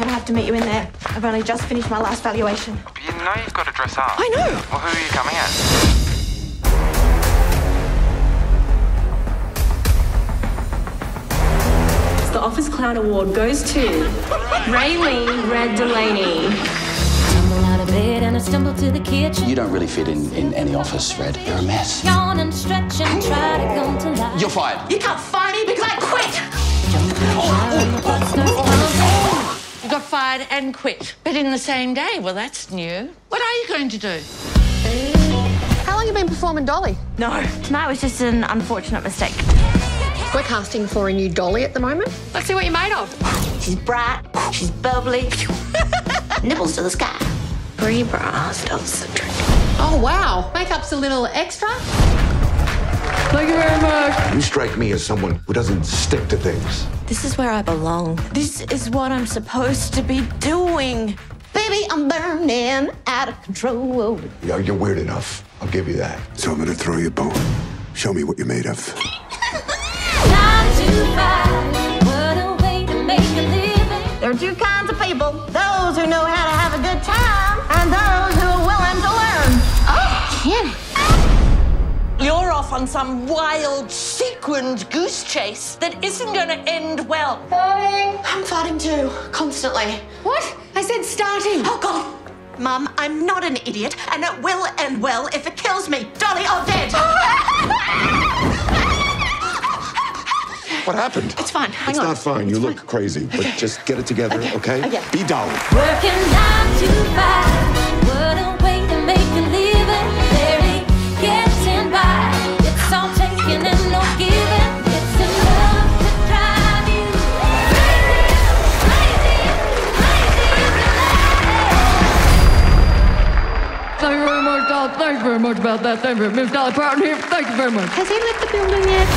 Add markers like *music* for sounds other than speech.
have to meet you in there. I've only just finished my last valuation. But you know you've got to dress up. I know. Well, who are you coming as? The Office Clown Award goes to Raylene Red Delaney. Tumble out of bed and I stumble to the kitchen. You don't really fit in, in any office, Fred. You're a mess. Yawn and stretch and try to come to life. You're fired. You can't fire me because I quit. You oh, got fired and quit, but in the same day. Well, that's new. What are you going to do? How long have you been performing Dolly? No, tonight was just an unfortunate mistake. We're casting for a new Dolly at the moment. Let's see what you're made of. She's bright, she's bubbly, *laughs* nipples to the sky. Three bras does the trick. Oh, wow. Makeup's a little extra. Thank you very much. You strike me as someone who doesn't stick to things. This is where I belong. This is what I'm supposed to be doing. Baby, I'm burning out of control. You know, you're weird enough. I'll give you that. So I'm gonna throw you a bone. Show me what you're made of. *laughs* Nine to five. You're off on some wild, sequined goose chase that isn't going to end well. I'm fighting too, constantly. What? I said starting. Oh, God. Mum, I'm not an idiot, and it will end well if it kills me, Dolly or dead. *laughs* What happened? it's fine. Hang It's on. not fine. You look crazy, but just get it together, okay? okay. Be Dolly. Thank you very much, Thank you very much about that. Thank you, Miss Dolly Parton here. Thank you very much. Has he left the building yet?